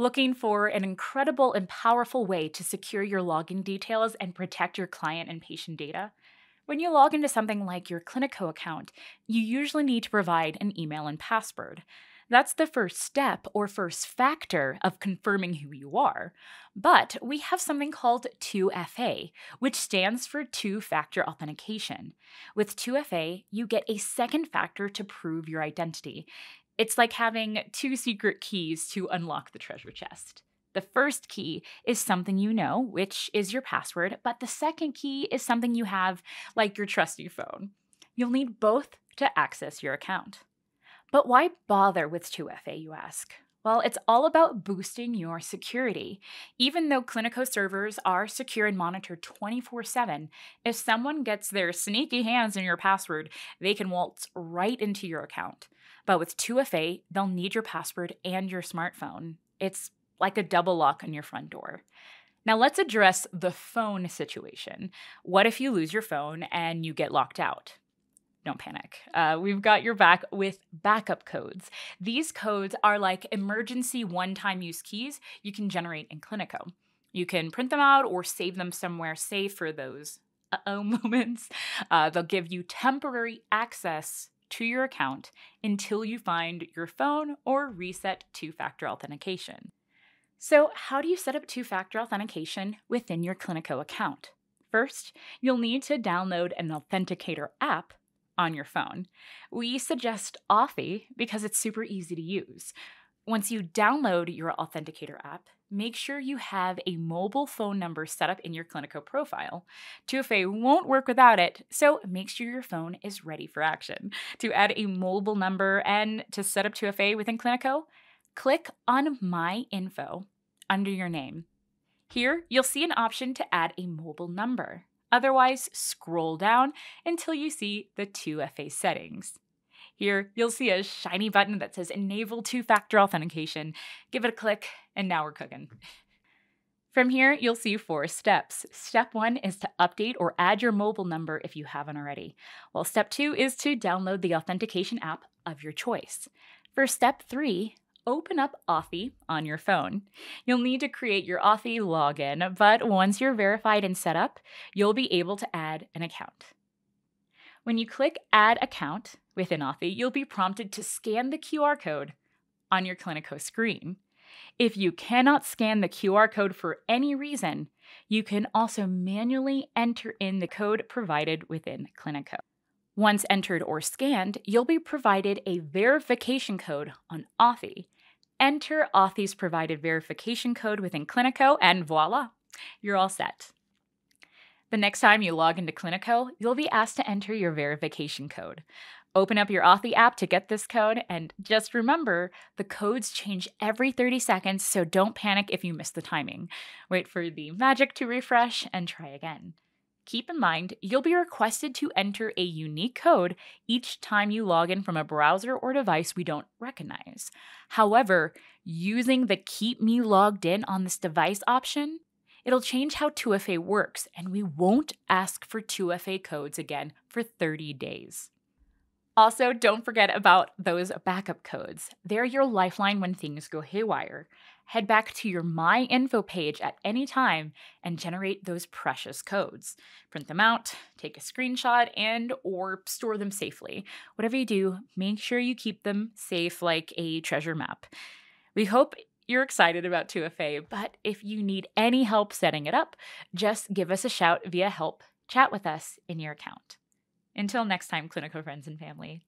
Looking for an incredible and powerful way to secure your login details and protect your client and patient data? When you log into something like your Cliniko account, you usually need to provide an email and password. That's the first step or first factor of confirming who you are. But we have something called 2FA, which stands for two factor authentication. With 2FA, you get a second factor to prove your identity. It's like having two secret keys to unlock the treasure chest. The first key is something you know, which is your password, but the second key is something you have, like your trusty phone. You'll need both to access your account. But why bother with 2FA, you ask? Well, it's all about boosting your security. Even though Cliniko servers are secure and monitored 24 7, if someone gets their sneaky hands on your password, they can waltz right into your account. But with 2FA, they'll need your password and your smartphone. It's like a double lock on your front door. Now, let's address the phone situation. What if you lose your phone and you get locked out? Don't panic. Uh, we've got your back with backup codes. These codes are like emergency one time use keys you can generate in Cliniko. You can print them out or save them somewhere safe for those uh oh moments. Uh, they'll give you temporary access to your account until you find your phone or reset two factor authentication. So, how do you set up two factor authentication within your Cliniko account? First, you'll need to download an Authenticator app on your phone. We suggest Authy because it's super easy to use. Once you download your Authenticator app, make sure you have a mobile phone number set up in your Cliniko profile. 2FA won't work without it, so make sure your phone is ready for action. To add a mobile number and to set up 2FA within Cliniko, click on My Info under your name. Here, you'll see an option to add a mobile number. Otherwise, scroll down until you see the 2FA settings. Here, you'll see a shiny button that says Enable Two Factor Authentication. Give it a click, and now we're cooking. From here, you'll see four steps. Step one is to update or add your mobile number if you haven't already, while step two is to download the authentication app of your choice. For step three, open up Authy on your phone. You'll need to create your Authy login, but once you're verified and set up, you'll be able to add an account. When you click Add Account within Authy, you'll be prompted to scan the QR code on your Cliniko screen. If you cannot scan the QR code for any reason, you can also manually enter in the code provided within Cliniko. Once entered or scanned, you'll be provided a verification code on Authy. Enter Authy's provided verification code within Cliniko, and voila, you're all set. The next time you log into Cliniko, you'll be asked to enter your verification code. Open up your Authy app to get this code, and just remember the codes change every 30 seconds, so don't panic if you miss the timing. Wait for the magic to refresh and try again. Keep in mind, you'll be requested to enter a unique code each time you log in from a browser or device we don't recognize. However, using the Keep Me Logged In on this device option, it'll change how 2FA works, and we won't ask for 2FA codes again for 30 days. Also, don't forget about those backup codes. They're your lifeline when things go haywire. Head back to your My Info page at any time and generate those precious codes. Print them out, take a screenshot, and or store them safely. Whatever you do, make sure you keep them safe like a treasure map. We hope you're excited about 2FA, but if you need any help setting it up, just give us a shout via help. Chat with us in your account. Until next time, clinical friends and family,